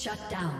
Shut down.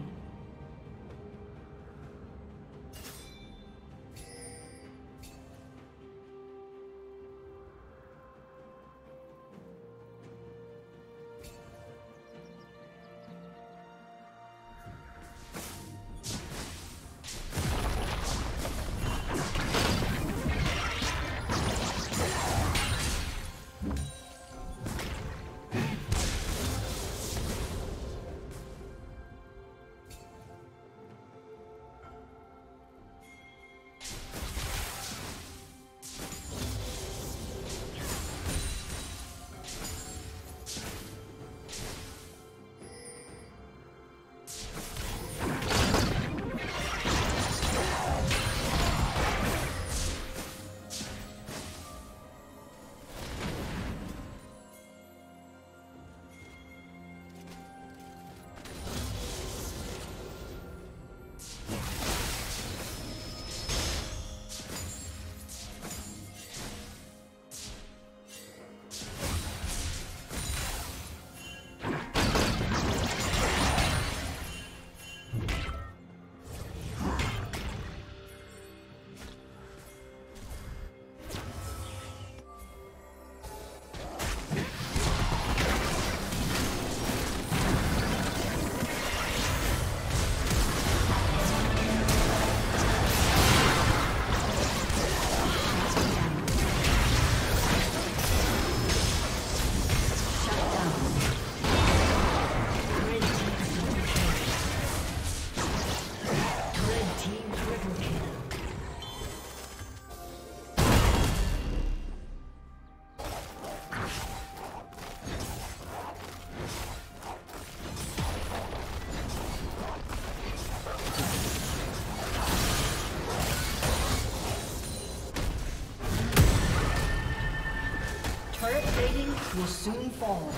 Will soon fall.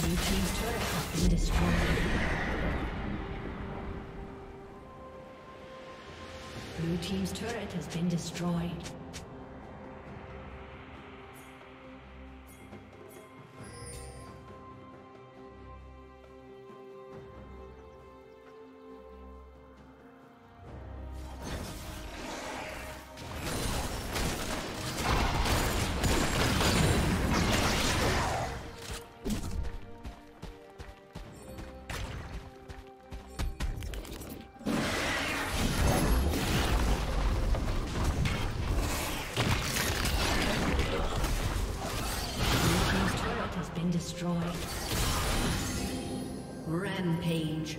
Blue team's turret has been destroyed. Blue team's turret has been destroyed. Destroyed. Rampage.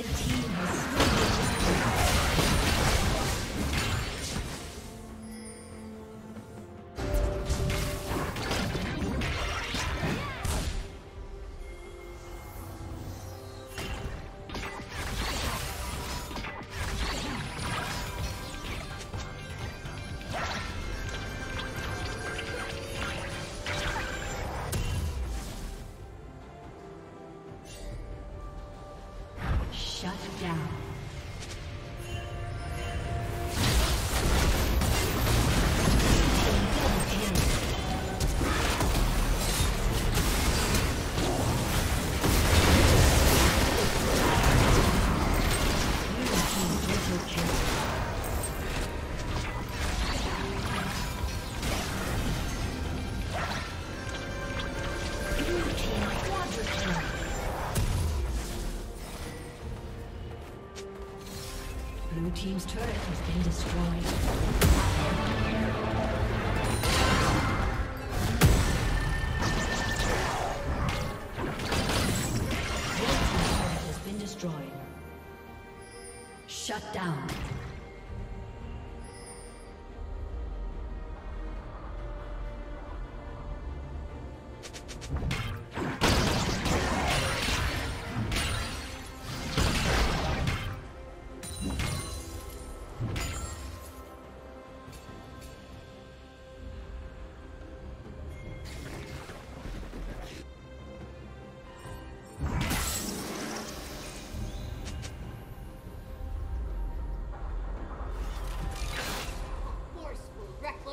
Red team down.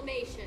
Reclamation.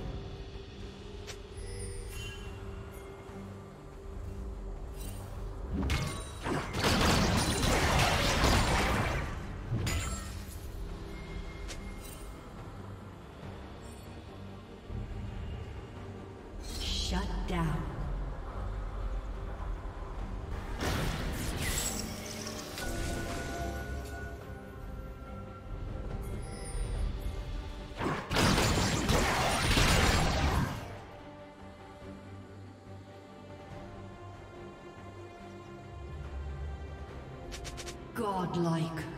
Godlike.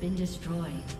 Been destroyed.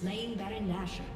Slain Baron Nashor.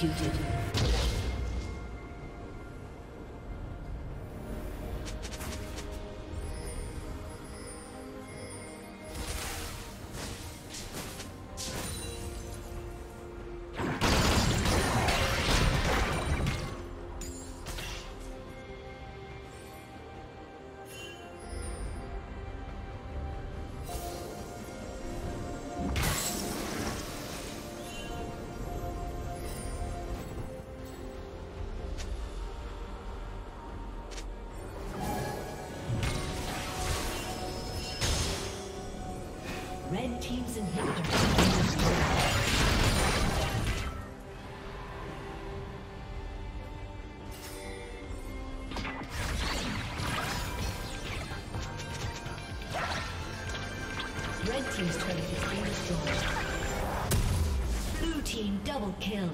Executed. Been destroyed. Blue team double kill.